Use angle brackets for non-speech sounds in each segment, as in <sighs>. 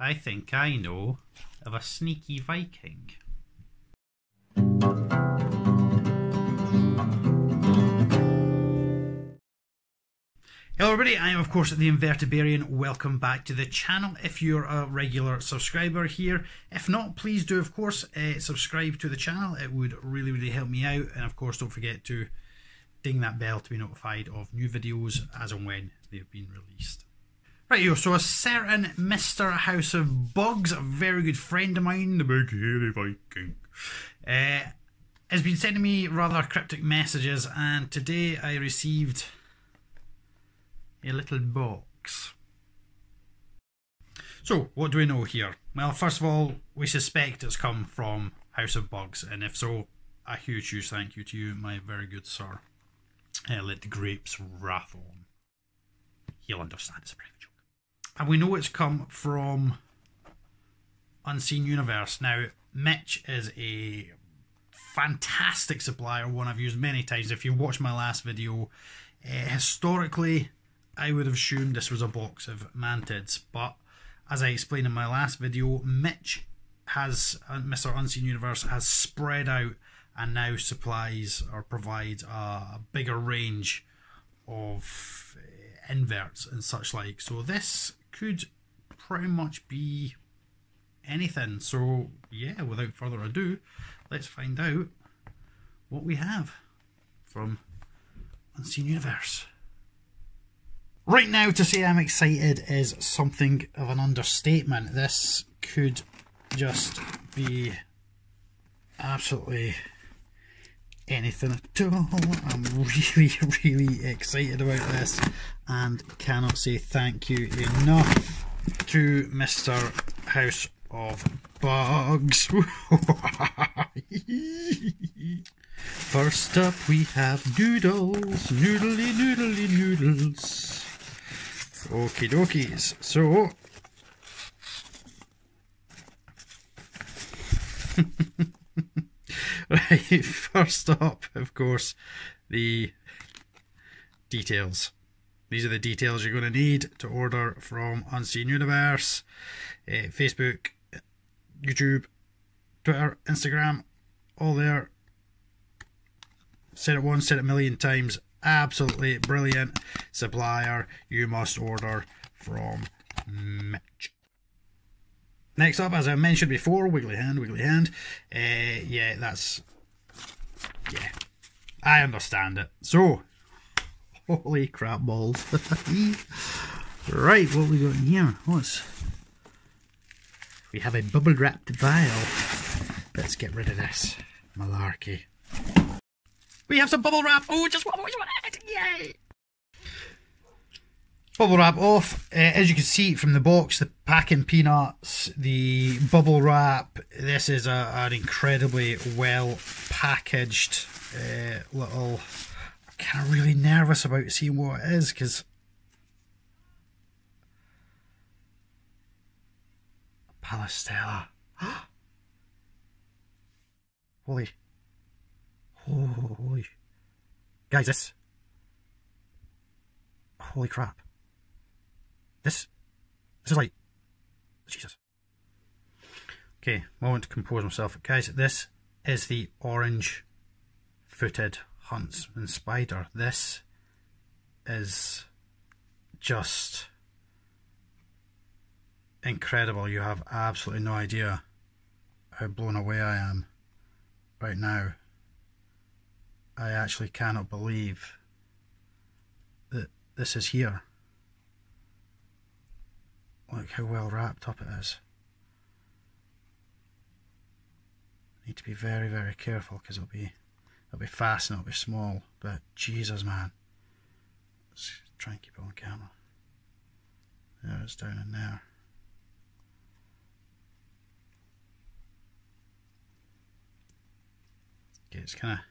I think I know of a sneaky Viking. Hello everybody, I am of course the Invertabarian. Welcome back to the channel if you're a regular subscriber here. If not, please do of course uh, subscribe to the channel. It would really really help me out and of course don't forget to ding that bell to be notified of new videos as and when they've been released. Right so a certain Mr. House of Bugs, a very good friend of mine, the big hairy Viking, uh, has been sending me rather cryptic messages and today I received a little box. So, what do we know here? Well, first of all, we suspect it's come from House of Bugs, and if so, a huge, huge thank you to you, my very good sir. Uh, let the grapes wrath on. He'll understand it's a private. And we know it's come from Unseen Universe. Now, Mitch is a fantastic supplier, one I've used many times. If you watched my last video, uh, historically, I would have assumed this was a box of mantids, but as I explained in my last video, Mitch has, uh, Mr. Unseen Universe has spread out and now supplies or provides a bigger range of uh, inverts and such like. So this could pretty much be anything. So yeah, without further ado, let's find out what we have from Unseen Universe. Right now, to say I'm excited is something of an understatement. This could just be absolutely anything at all. I'm really, <laughs> really excited about this and cannot say thank you enough to Mr. House of Bugs. <laughs> First up, we have noodles, noodly, noodly, noodles. Okie dokies. So, right, <laughs> first up, of course, the details. These are the details you're going to need to order from Unseen Universe, uh, Facebook, YouTube, Twitter, Instagram, all there. Said it once, said it a million times absolutely brilliant supplier you must order from Mitch. Next up, as I mentioned before, Wiggly Hand, Wiggly Hand. Uh, yeah, that's. Yeah, I understand it. So, holy crap balls. <laughs> right, what we got here? What's. We have a bubble wrapped vial. Let's get rid of this malarkey. We have some bubble wrap. Oh, just one, one. Yay! Bubble wrap off. Uh, as you can see from the box, the packing peanuts, the bubble wrap. This is a, an incredibly well packaged uh, little. I'm kind of really nervous about seeing what it is because. Palystella. <gasps> Holy Holy. Guys, this. Holy crap. This. This is like. Jesus. Okay, moment to compose myself. Guys, this is the orange footed huntsman spider. This is just incredible. You have absolutely no idea how blown away I am right now. I actually cannot believe that this is here. How well wrapped up it is. Need to be very, very careful because it'll be it'll be fast and it'll be small. But Jesus, man, let's try and keep it on camera. There, it's down in there. Okay, it's kind of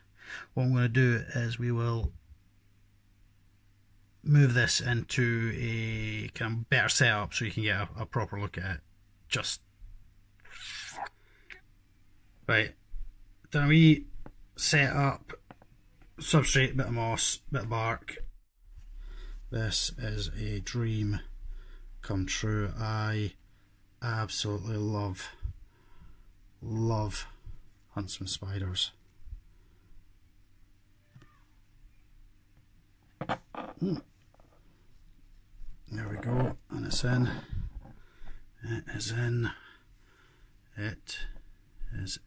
what I'm going to do is we will move this into a kind of better setup so you can get a, a proper look at it. Just right. Then we set up substrate, bit of moss, bit of bark. This is a dream come true. I absolutely love, love huntsman spiders. Mm. There we go, and it's in. It is in. It is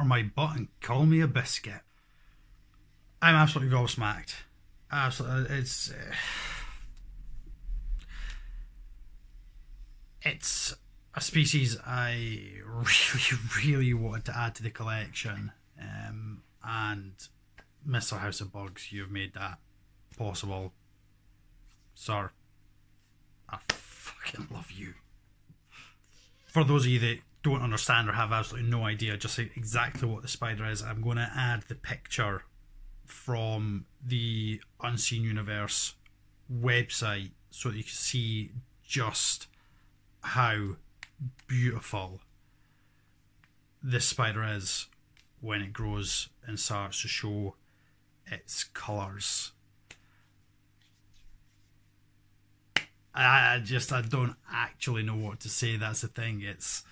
butter my butt and call me a biscuit. I'm absolutely gobsmacked. Absolutely, it's <sighs> it's a species I <laughs> really, really wanted to add to the collection, um, and Mr. House of Bugs, you've made that possible, sir. I fucking love you. For those of you that don't understand or have absolutely no idea just exactly what the spider is, I'm going to add the picture from the Unseen Universe website so that you can see just how beautiful this spider is when it grows and starts to show its colours. I just I don't actually know what to say. That's the thing. It's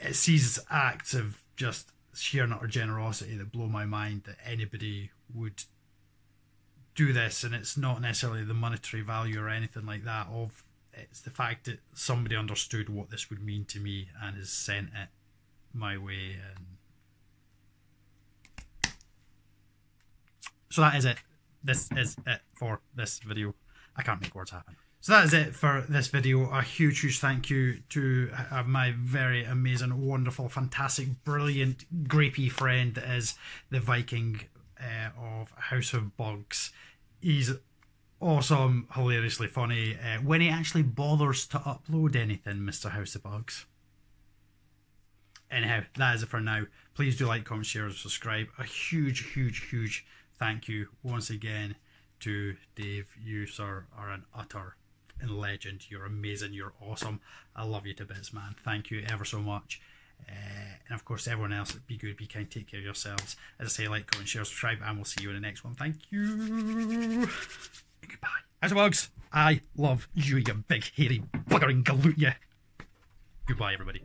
it sees acts of just sheer and utter generosity that blow my mind that anybody would do this, and it's not necessarily the monetary value or anything like that. Of it's the fact that somebody understood what this would mean to me and has sent it my way, and so that is it. This is it for this video. I can't make words happen. So that is it for this video. A huge, huge thank you to uh, my very amazing, wonderful, fantastic, brilliant, grapey friend that is the Viking uh, of House of Bugs. He's awesome, hilariously funny. Uh, when he actually bothers to upload anything, Mr. House of Bugs. Anyhow, that is it for now. Please do like, comment, share, and subscribe. A huge, huge, huge thank you once again to Dave. You, sir, are an utter legend. You're amazing. You're awesome. I love you to bits, man. Thank you ever so much. Uh, and of course, everyone else, be good, be kind, take care of yourselves. As I say, like, comment, share, subscribe, and we'll see you in the next one. Thank you. And goodbye. As bugs, I love you, you big, hairy, buggering galoot, you. Goodbye, everybody.